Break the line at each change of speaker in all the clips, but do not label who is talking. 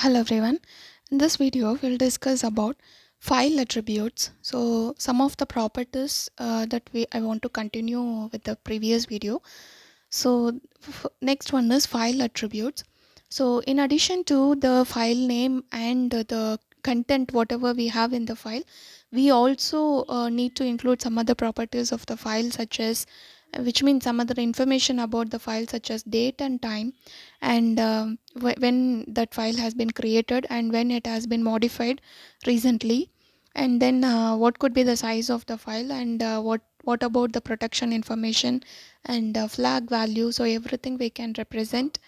Hello everyone. In this video, we'll discuss about file attributes. So some of the properties uh, that we I want to continue with the previous video. So next one is file attributes. So in addition to the file name and the content whatever we have in the file, we also uh, need to include some other properties of the file such as which means some other information about the file such as date and time and wh- when that file has been created and when it has been modified recently. And then uh, what could be the size of the file and uh, what what about the protection information and uh, flag value? So everything we can represent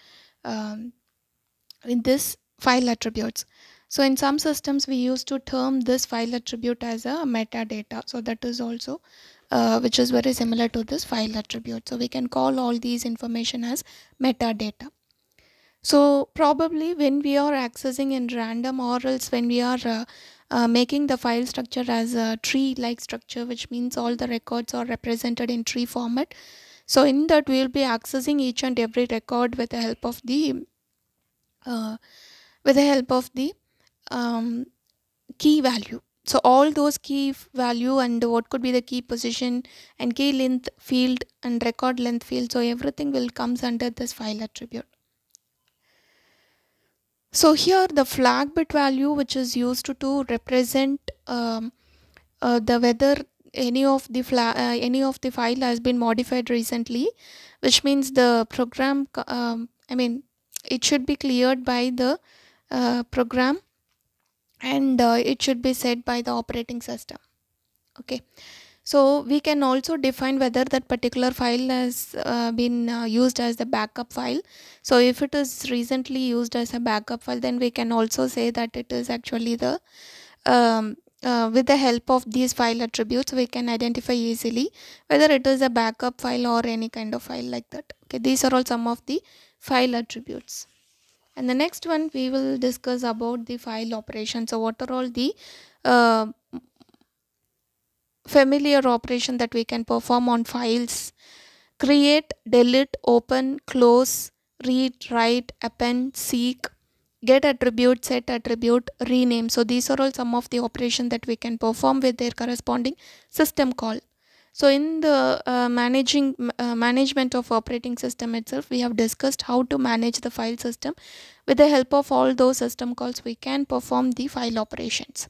um, in this file attributes. So in some systems we used to term this file attribute as a metadata. So that is also uh, which is very similar to this file attribute. So we can call all these information as metadata. So probably when we are accessing in random or else when we are uh, uh, making the file structure as a tree like structure which means all the records are represented in tree format. So in that we will be accessing each and every record with the help of the uh, with the help of the um, key value so all those key value and what could be the key position and key length field and record length field so everything will comes under this file attribute. So here the flag bit value which is used to, to represent um, uh, the whether any of the fla- uh, any of the file has been modified recently which means the program um, i mean it should be cleared by the uh, program and uh, it should be set by the operating system. Okay. So we can also define whether that particular file has uh, been uh, used as the backup file. So if it is recently used as a backup file then we can also say that it is actually the um, uh, with the help of these file attributes we can identify easily whether it is a backup file or any kind of file like that. Okay. These are all some of the file attributes and the next one we will discuss about the file operation. So what are all the uh, familiar operation that we can perform on files? Create delete open close read write append seek. Get attribute set attribute rename. So these are all some of the operation that we can perform with their corresponding system call so in the uh, managing uh, management of operating system itself we have discussed how to manage the file system. With the help of all those system calls we can perform the file operations.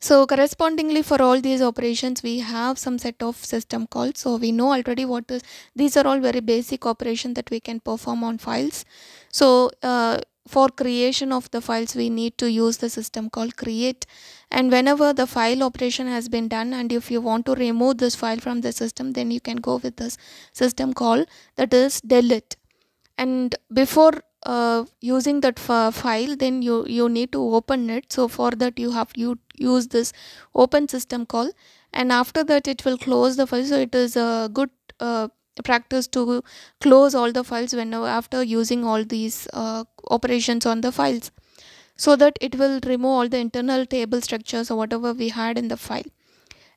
So correspondingly for all these operations we have some set of system calls. So we know already what is these are all very basic operation that we can perform on files. So uh, for creation of the files we need to use the system called create. And whenever the file operation has been done and if you want to remove this file from the system then you can go with this system call that is delete. And before uh, using that file then you you need to open it. So for that you have you use this open system call and after that it will close the file. So it is a good uh, practice to close all the files whenever after using all these uh, operations on the files so that it will remove all the internal table structures or whatever we had in the file.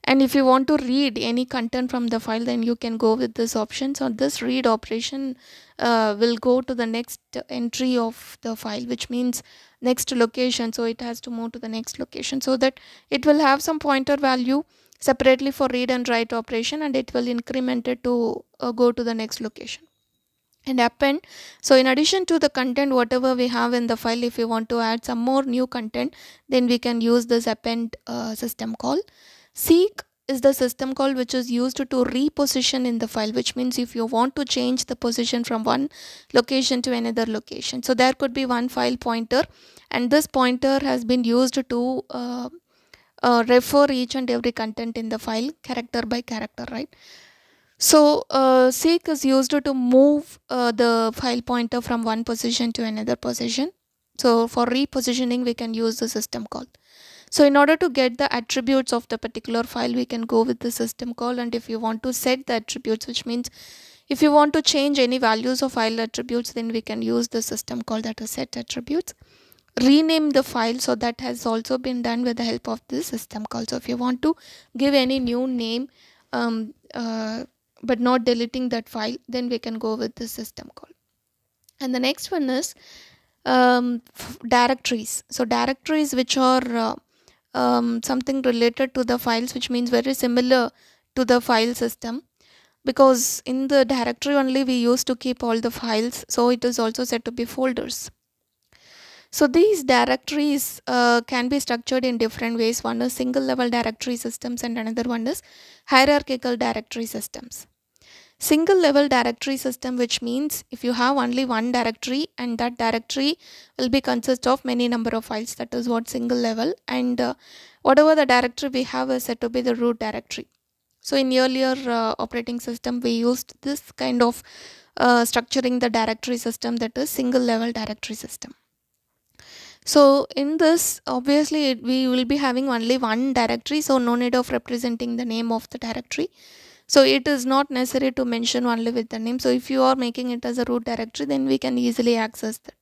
And if you want to read any content from the file then you can go with this option. So this read operation uh, will go to the next entry of the file which means next location. So it has to move to the next location so that it will have some pointer value separately for read and write operation and it will increment it to uh, go to the next location. And append. So in addition to the content whatever we have in the file if you want to add some more new content then we can use this append uh, system call. Seek is the system call which is used to reposition in the file which means if you want to change the position from one location to another location. So there could be one file pointer and this pointer has been used to uh, uh, refer each and every content in the file character by character right so uh, seek is used to move uh, the file pointer from one position to another position so for repositioning we can use the system call so in order to get the attributes of the particular file, we can go with the system call. And if you want to set the attributes, which means if you want to change any values of file attributes, then we can use the system call that is set attributes. Rename the file. So that has also been done with the help of the system call. So if you want to give any new name, um, uh, but not deleting that file, then we can go with the system call. And the next one is um, directories so directories which are uh, um, something related to the files which means very similar to the file system because in the directory only we used to keep all the files so it is also said to be folders so these directories uh, can be structured in different ways. One is single level directory systems and another one is hierarchical directory systems. Single level directory system which means if you have only one directory and that directory will be consist of many number of files that is what single level and uh, whatever the directory we have is said to be the root directory. So in earlier uh, operating system we used this kind of uh, structuring the directory system that is single level directory system so in this obviously we will be having only one directory so no need of representing the name of the directory. So it is not necessary to mention only with the name. So if you are making it as a root directory then we can easily access that.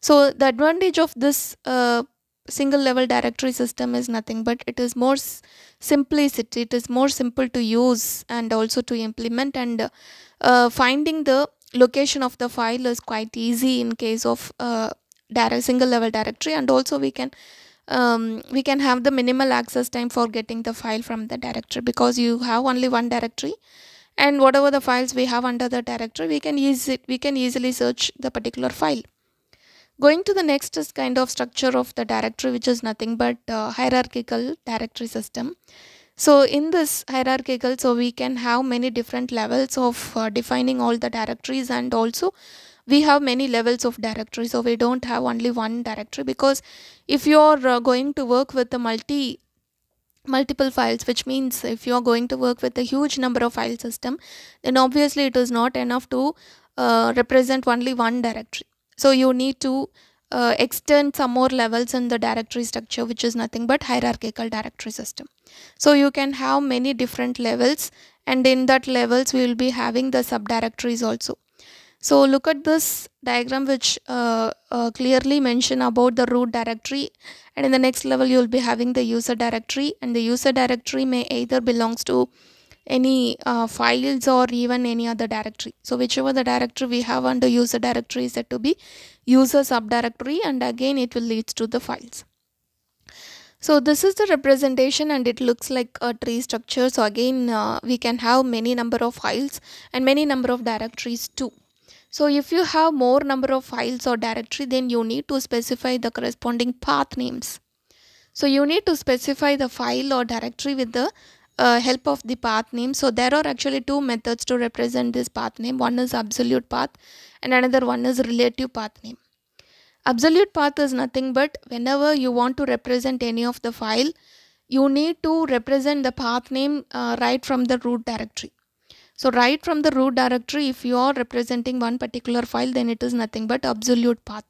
So the advantage of this uh, single level directory system is nothing but it is more simplicity. It is more simple to use and also to implement. And uh, finding the location of the file is quite easy in case of uh, single level directory and also we can um, we can have the minimal access time for getting the file from the directory because you have only one directory and whatever the files we have under the directory we can use it we can easily search the particular file. Going to the next is kind of structure of the directory which is nothing but uh, hierarchical directory system so in this hierarchical so we can have many different levels of uh, defining all the directories and also we have many levels of directory so we don't have only one directory because if you are uh, going to work with the multi multiple files which means if you are going to work with a huge number of file system then obviously it is not enough to uh, represent only one directory. So you need to uh, extend some more levels in the directory structure which is nothing but hierarchical directory system. So you can have many different levels and in that levels we will be having the subdirectories also. So look at this diagram which uh, uh, clearly mention about the root directory. And in the next level you will be having the user directory and the user directory may either belongs to any uh, files or even any other directory. So whichever the directory we have under user directory is said to be user subdirectory and again it will lead to the files. So this is the representation and it looks like a tree structure. So again uh, we can have many number of files and many number of directories too. So if you have more number of files or directory then you need to specify the corresponding path names. So you need to specify the file or directory with the uh, help of the path name. So there are actually two methods to represent this path name. One is absolute path and another one is relative path name. Absolute path is nothing but whenever you want to represent any of the file, you need to represent the path name uh, right from the root directory. So right from the root directory, if you are representing one particular file, then it is nothing but absolute path.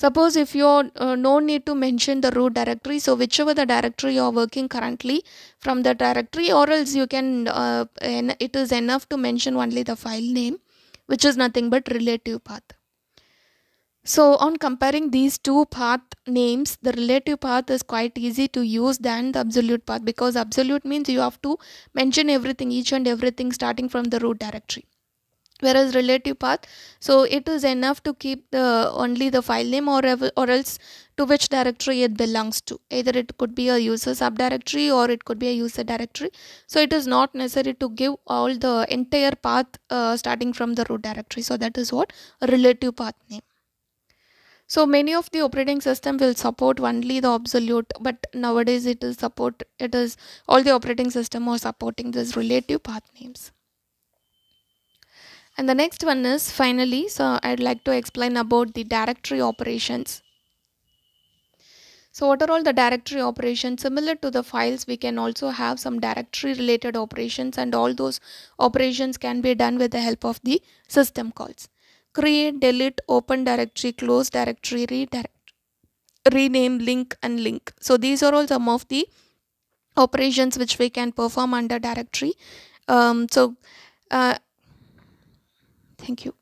Suppose if you uh, no need to mention the root directory, so whichever the directory you are working currently from the directory or else you can, uh, it is enough to mention only the file name which is nothing but relative path. So on comparing these two path names, the relative path is quite easy to use than the absolute path because absolute means you have to mention everything, each and everything starting from the root directory whereas relative path. So it is enough to keep the only the file name or or else to which directory it belongs to. Either it could be a user subdirectory or it could be a user directory. So it is not necessary to give all the entire path uh, starting from the root directory. So that is what relative path name. So many of the operating system will support only the absolute but nowadays it is support it is all the operating system are supporting this relative path names and the next one is finally, so I'd like to explain about the directory operations. So what are all the directory operations? Similar to the files, we can also have some directory related operations and all those operations can be done with the help of the system calls. Create, delete, open directory, close directory, redirect, rename, link and link. So these are all some of the operations which we can perform under directory. Um, so uh, Thank you.